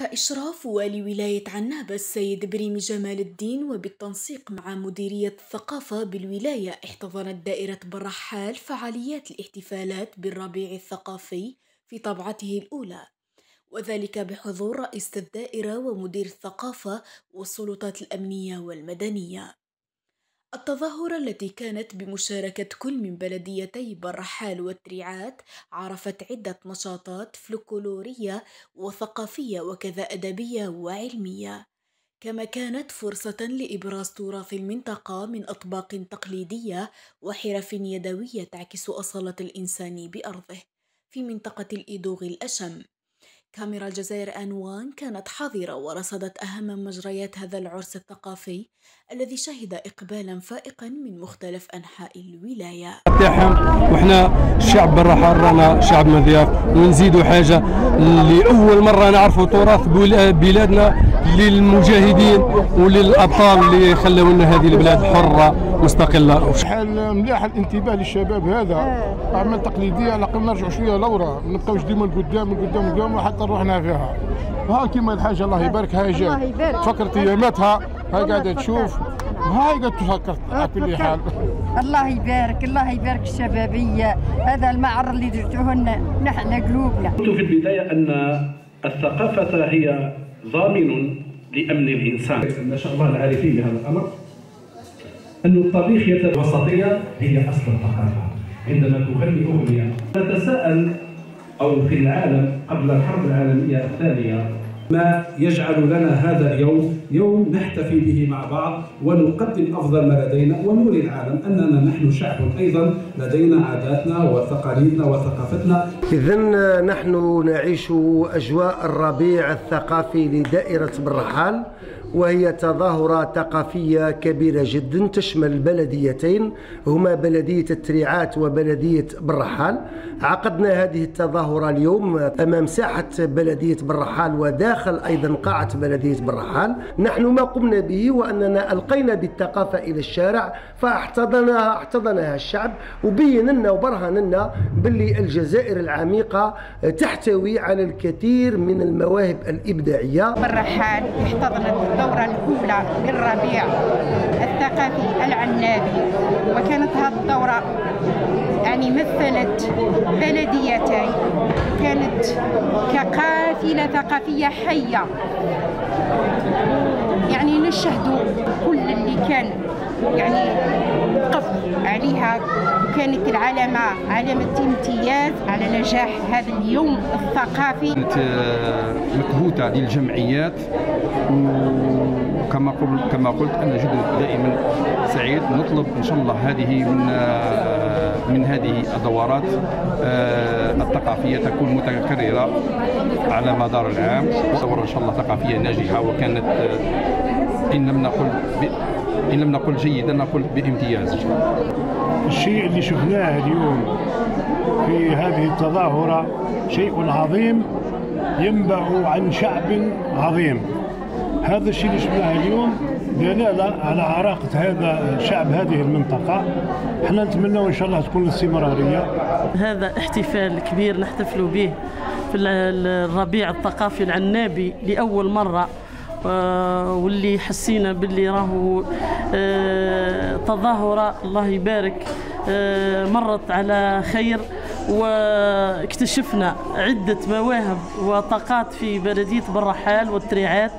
تحت إشراف والي ولاية عنابة السيد بريم جمال الدين وبالتنسيق مع مديرية الثقافة بالولاية احتضنت دائرة برحال فعاليات الاحتفالات بالربيع الثقافي في طبعته الأولى وذلك بحضور رئيس الدائرة ومدير الثقافة والسلطات الأمنية والمدنية. التظاهرة التي كانت بمشاركة كل من بلديتي برحال والتريعات عرفت عدة نشاطات فلكلورية وثقافية وكذا أدبية وعلمية. كما كانت فرصة لإبراز تراث المنطقة من أطباق تقليدية وحرف يدوية تعكس أصالة الإنسان بأرضه في منطقة الإيدوغ الأشم. كاميرا الجزائر أنوان كانت حاضرة ورصدت أهم مجريات هذا العرس الثقافي الذي شهد إقبالا فائقا من مختلف أنحاء الولاية. وإحنا الشعب بالرحال رانا شعب مضياف ونزيدوا حاجة لأول مرة نعرفوا تراث بلادنا للمجاهدين وللأبطال اللي خلوا لنا هذه البلاد حرة مستقلة. شحال مليح الانتباه للشباب هذا. أعمال تقليدية على الأقل نرجعوا شوية لورا. ما نبقاوش ديما لقدام لقدام لقدام حتى روحنا فيها. ها كيما الحاجة الله يبارك. هاي جات تفكرت أياماتها؟ هاي قاعدة تشوف؟ هاي قد تفكر على كل حال. الله يبارك الله يبارك الشبابية. هذا المعر اللي درتوه لنا نحن قلوبنا. قلت في البداية أن الثقافة هي ضامن لأمن الإنسان. ما شاء الله العارفين بهذا الأمر أن الطبيخ الوسطية هي أصل الثقافة. عندما تغني أغنية نتساءل أو في العالم قبل الحرب العالمية الثانية ما يجعل لنا هذا اليوم يوم نحتفي به مع بعض ونقدم أفضل ما لدينا ونوري العالم أننا نحن شعب أيضا لدينا عاداتنا وتقاليدنا وثقافتنا. اذا نحن نعيش أجواء الربيع الثقافي لدائرة بالرحال وهي تظاهرة ثقافية كبيرة جدا تشمل بلديتين هما بلدية التريعات وبلدية بالرحال عقدنا هذه التظاهرة اليوم أمام ساحة بلدية بالرحال وداخل أيضا قاعة بلدية بالرحال نحن ما قمنا به وأننا ألقينا بالثقافة إلى الشارع فاحتضنها احتضنها الشعب وبين لنا وبرهن لنا باللي الجزائر العميقة تحتوي على الكثير من المواهب الإبداعية. بالرحال احتضنت الدورة الأولى للربيع الثقافي العنابي. وكانت هذه الدورة يعني مثلت بلديتين كانت كقافلة ثقافية حية. يعني نشهدوا كل اللي كان يعني وقف عليها وكانت العلامة علامة امتياز على نجاح هذا اليوم الثقافي. كانت آه، مكهوتة للجمعيات وكما قلت كما قلت أنا جد دائما سعيد نطلب إن شاء الله هذه من آه، من هذه الدورات آه، الثقافية تكون متكررة على مدار العام. دوره إن شاء الله ثقافية ناجحة وكانت إن لم نقل إن لم نقل جيدا نقول بامتياز. الشيء اللي شفناه اليوم في هذه التظاهرة شيء عظيم ينبع عن شعب عظيم. هذا الشيء اللي شفناه اليوم دلالة على عراقة هذا الشعب هذه المنطقة. إحنا نتمنى إن شاء الله تكون الاستمرارية. هذا احتفال كبير نحتفل به في الربيع الثقافي العنابي لأول مرة واللي حسينا باللي راهو آه، تظاهرة الله يبارك. آه، مرت على خير واكتشفنا عدة مواهب وطاقات في بلدية برحال والتريعات.